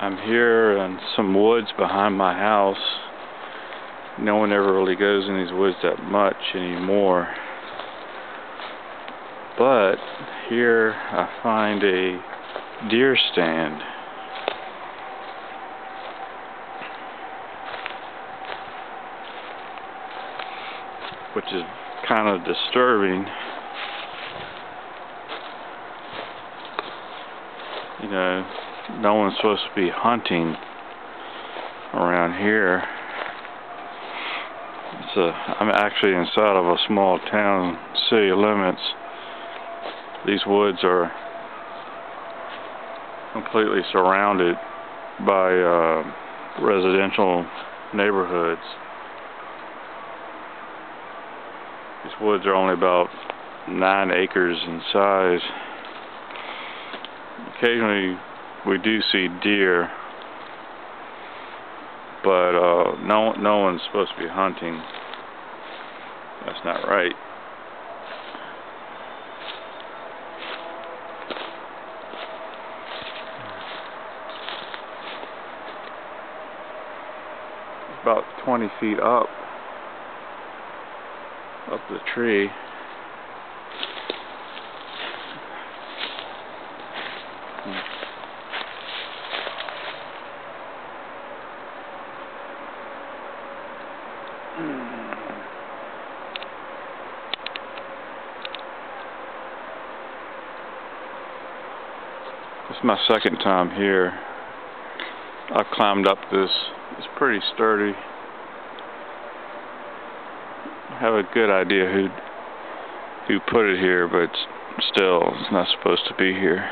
I'm here in some woods behind my house. No one ever really goes in these woods that much anymore. But here I find a deer stand. Which is kind of disturbing. You know, no one's supposed to be hunting around here. It's a, I'm actually inside of a small town, city limits. These woods are completely surrounded by uh, residential neighborhoods. These woods are only about nine acres in size. Occasionally we do see deer, but uh, no, no one's supposed to be hunting. That's not right. About 20 feet up, up the tree. This is my second time here. I climbed up this. It's pretty sturdy. I have a good idea who who put it here, but still, it's not supposed to be here.